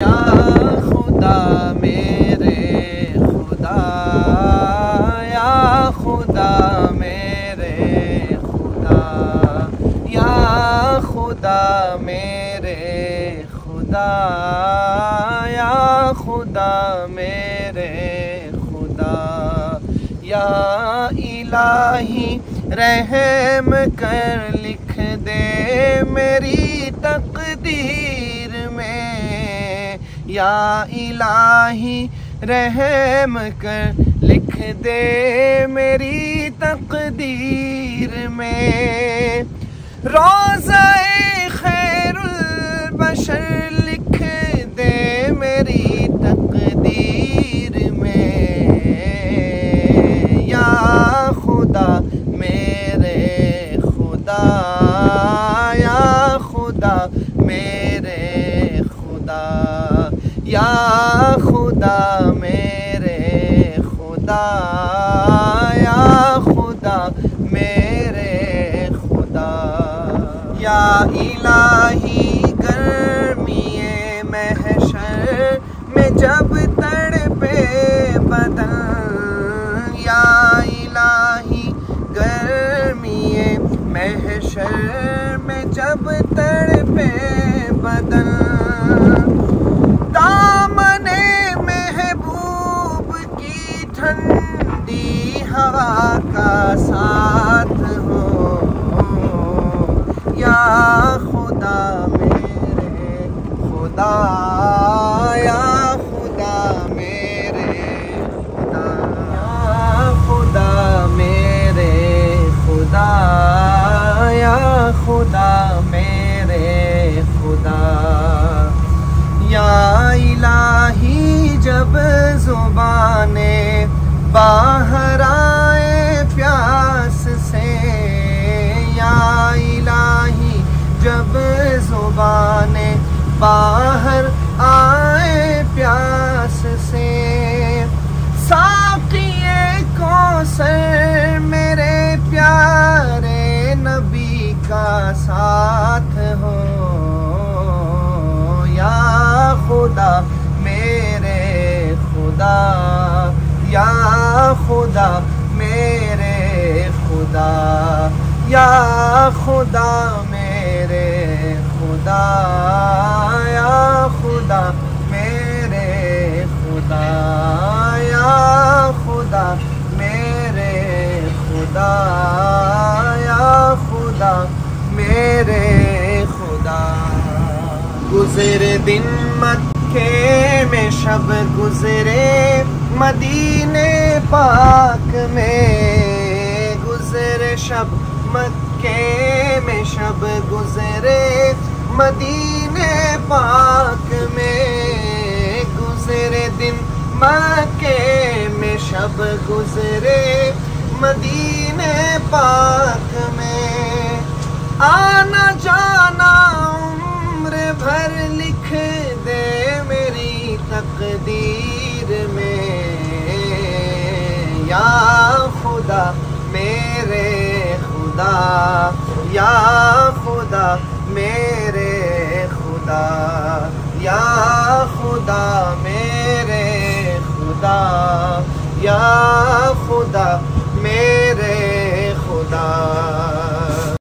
خدا میرے، خدا، یا خدا میرے، خدا، یا خدا میرے، خدا، یا خدا میرے، خدا، یا الہی رحم کر لکھ دے میری تقدیر۔ میں یا الہی رحم کر لکھ دے میری تقدیر میں۔ روزہ خیر البشر لکھ دے میری تقدیر میں یا خدا میرے خدا یا خدا میرے خدا یا خدا میرے خدا، یا خدا میرے خدا۔ یا الہی گرمی محشر میں جب تڑپے بدن۔ یا الہی گرمی محشر خدا یا خدا میرے خدا یا خدا میرے خدا یا خدا میرے، خدا۔ یا الہی، جب زبان باہر آئے پیاس سے۔ یا الہی، جب زبان باہر آئے پیاس سے۔ ساقی کوثر میرے پیارے نبی کا ساتھ ہو۔ یا خدا میرے خدا، یا خدا میرے خدا، یا خدا میرے خدا یا خدا۔ میرے خدا، یا خدا، میرے خدا، یا خدا، میرے خدا۔ گزر دن مکے میں، شب گزرے مدینے پاک میں۔ گزر شب مکے میں، شب گزرے مدینے مکے میں شب گزرے مدینے پاک میں۔ آنا جانا عمر بھر لکھ دے میری تقدیر میں۔ یا خدا میرے خدا، یا خدا میرے خدا، یا خدا میرے یا خدا